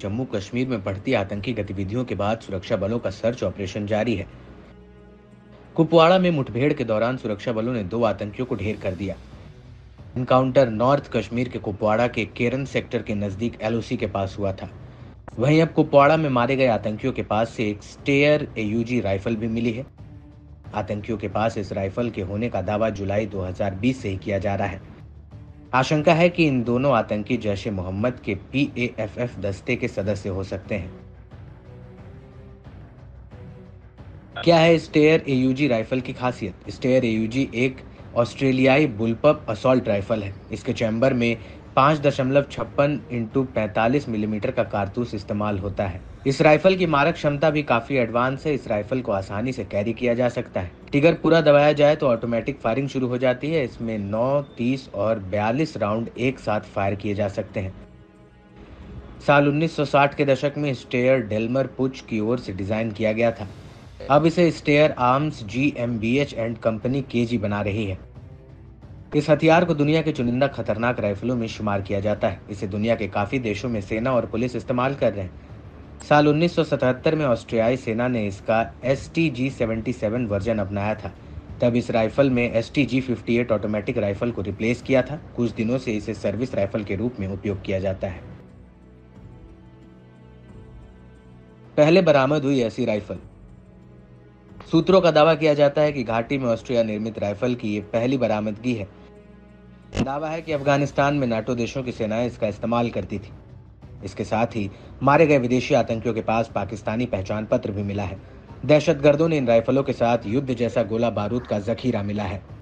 जम्मू कश्मीर में बढ़ती आतंकी गतिविधियों के बाद सुरक्षा बलों का सर्च ऑपरेशन जारी है। कुपवाड़ा में मुठभेड़ के दौरान सुरक्षा बलों ने दो आतंकियों को ढेर कर दिया। इनकाउंटर नॉर्थ कश्मीर के कुपवाड़ा के केरन सेक्टर के नज़दीक एलओसी के पास हुआ था। वहीं अब कुपवाड़ा में मारे गए आतंकियों के पास से एक स्टेयर एयूजी राइफल भी मिली है। आतंकियों के पास इस राइफल के होने का दावा जुलाई 2020 से ही किया जा रहा है। आशंका है कि इन दोनों आतंकी जैश ए मोहम्मद के पीएएफएफ दस्ते के सदस्य हो सकते हैं। क्या है स्टेयर एयूजी राइफल की खासियत? स्टेयर एयूजी एक ऑस्ट्रेलियाई बुलपप असॉल्ट राइफल है। इसके चैम्बर में पाँच दशमलव छप्पन इंटू पैंतालीस मिलीमीटर का कारतूस इस्तेमाल होता है। इस राइफल की मारक क्षमता भी काफ़ी एडवांस है। इस राइफल को आसानी से कैरी किया जा सकता है। टिगर पूरा दबाया जाए तो ऑटोमेटिक फायरिंग शुरू हो जाती है। इसमें 9, 30 और 42 राउंड एक साथ फायर किए जा सकते हैं। साल 1960 के दशक में स्टेयर डेलमर पुच की ओर से डिज़ाइन किया गया था। अब इसे Steyr arms G M B H and company के जी बना रही है। इस हथियार को दुनिया के चुनिंदा खतरनाक राइफलों में शुमार किया जाता है। इसे दुनिया के काफ़ी देशों में सेना और पुलिस इस्तेमाल कर रहे हैं। साल 1977 में ऑस्ट्रियाई सेना ने इसका एस टी जी वर्जन अपनाया था। तब इस राइफल में S T G automatic rifle को रिप्लेस किया था। कुछ दिनों से इसे सर्विस राइफल के रूप में उपयोग किया जाता है। पहले बरामद हुई ऐसी राइफल सूत्रों का दावा किया जाता है कि घाटी में ऑस्ट्रिया निर्मित राइफल की ये पहली बरामदगी है। दावा है कि अफ़गानिस्तान में नाटो देशों की सेनाएँ इसका इस्तेमाल करती थी। इसके साथ ही मारे गए विदेशी आतंकियों के पास पाकिस्तानी पहचान पत्र भी मिला है। दहशतगर्दों ने इन राइफलों के साथ युद्ध जैसा गोला बारूद का जखीरा मिला है।